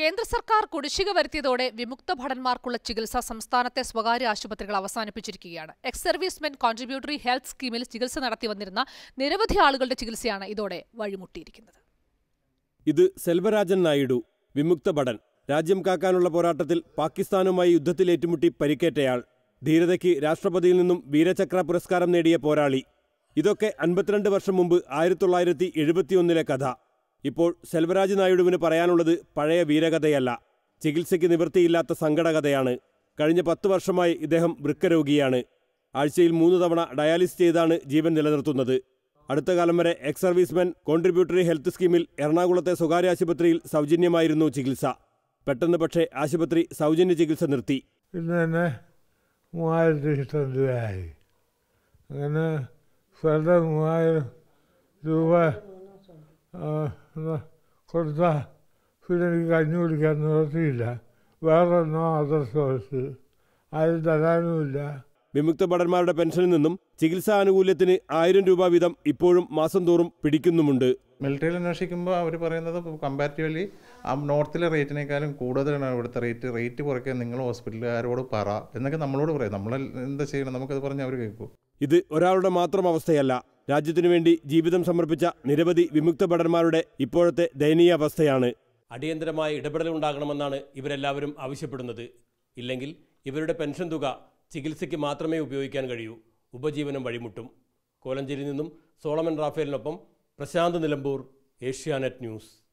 കേന്ദ്ര സർക്കാർ കുടിശ്ശിക വരുത്തിയതോടെ വിമുക്ത ഭടന്മാർക്കുള്ള ചികിത്സ സംസ്ഥാനത്തെ സ്വകാര്യ ആശുപത്രികൾ അവസാനിപ്പിച്ചിരിക്കുകയാണ്. എക്സ് സർവീസ്മെൻ കോൺട്രിബ്യൂട്ടറി ഹെൽത്ത് സ്കീമിൽ ചികിത്സ നടത്തി വന്നിരുന്ന നിരവധി ആളുകളുടെ ചികിത്സയാണ് ഇതോടെ വഴിമുട്ടിയിരിക്കുന്നത്. ഇത് സെൽവരാജൻ നായിഡു വിമുക്ത ഭടൻ. രാജ്യം കാക്കാനുള്ള പോരാട്ടത്തിൽ പാകിസ്ഥാനുമായി യുദ്ധത്തിൽ ഏറ്റുമുട്ടി പരിക്കേറ്റയാൾ. ധീരതയ്ക്ക് രാഷ്ട്രപതിയിൽ നിന്നും വീരചക്ര പുരസ്കാരം നേടിയ പോരാളി. ഇതൊക്കെ അൻപത്തിരണ്ട് വർഷം മുമ്പ് ആയിരത്തി തൊള്ളായിരത്തി എഴുപത്തിയൊന്നിലെ കഥ. ഇപ്പോൾ സെൽവരാജ് നായിഡുവിന് പറയാനുള്ളത് പഴയ വീരകഥയല്ല. ചികിത്സയ്ക്ക് നിവൃത്തിയില്ലാത്ത സങ്കടകഥയാണ്. കഴിഞ്ഞ പത്ത് വർഷമായി ഇദ്ദേഹം വൃക്കരോഗിയാണ്. ആഴ്ചയിൽ മൂന്ന് തവണ ഡയാലിസ് ചെയ്താണ് ജീവൻ നിലനിർത്തുന്നത്. അടുത്ത കാലം വരെ എക്സ് സർവീസ്മെൻ കോൺട്രിബ്യൂട്ടറി ഹെൽത്ത് സ്കീമിൽ എറണാകുളത്തെ സ്വകാര്യ ആശുപത്രിയിൽ സൗജന്യമായിരുന്നു ചികിത്സ. പെട്ടെന്ന് പക്ഷേ ആശുപത്രി സൗജന്യ ചികിത്സ നിർത്തി. പിന്നെ മൂവായിരത്തി ലക്ഷം രൂപയായി. അങ്ങനെ സ്വന്തം മൂവായിരം രൂപ കൊടുത്താൽ പിന്നെ കഞ്ഞു കുടിക്കാൻ നിവർത്തിയില്ല വേറൊന്നോ അതർ സോഴ്സ് ആരും തരാനുമില്ല. വിമുക്ത ഭടന്മാരുടെ പെൻഷനിൽ നിന്നും ചികിത്സാ ആനുകൂല്യത്തിന് ആയിരം രൂപ വീതം ഇപ്പോഴും മാസം തോറും പിടിക്കുന്നുമുണ്ട്. മിലിറ്ററിയിൽ അന്വേഷിക്കുമ്പോൾ അവർ പറയുന്നത് കമ്പാരിറ്റീവ്ലി ആ നോർത്തിലെ റേറ്റിനേക്കാളും കൂടുതലാണ് ഇവിടുത്തെ റേറ്റ്. റേറ്റ് കുറയ്ക്കാൻ നിങ്ങൾ ഹോസ്പിറ്റലുകാരോട് പറ എന്നൊക്കെ നമ്മളോട് പറയാം. നമ്മൾ എന്താ ചെയ്യണം? നമുക്കത് പറഞ്ഞ് അവർ കേൾക്കും. ഇത് ഒരാളുടെ മാത്രം അവസ്ഥയല്ല രാജ്യത്തിനു വേണ്ടി ജീവിതം സമർപ്പിച്ച നിരവധി വിമുക്ത ഭടന്മാരുടെ ഇപ്പോഴത്തെ ദയനീയ അവസ്ഥയാണ് അടിയന്തരമായ ഇടപെടലുണ്ടാകണമെന്നാണ് ഇവരെല്ലാവരും ആവശ്യപ്പെടുന്നത്. ഇല്ലെങ്കിൽ ഇവരുടെ പെൻഷൻ തുക ചികിത്സയ്ക്ക് മാത്രമേ ഉപയോഗിക്കാൻ കഴിയൂ. ഉപജീവനം വഴിമുട്ടും. കോലഞ്ചേരിയിൽ നിന്നും സോളമൻ റാഫേലിനൊപ്പം പ്രശാന്ത് നിലമ്പൂർ ഏഷ്യാനെറ്റ് ന്യൂസ്.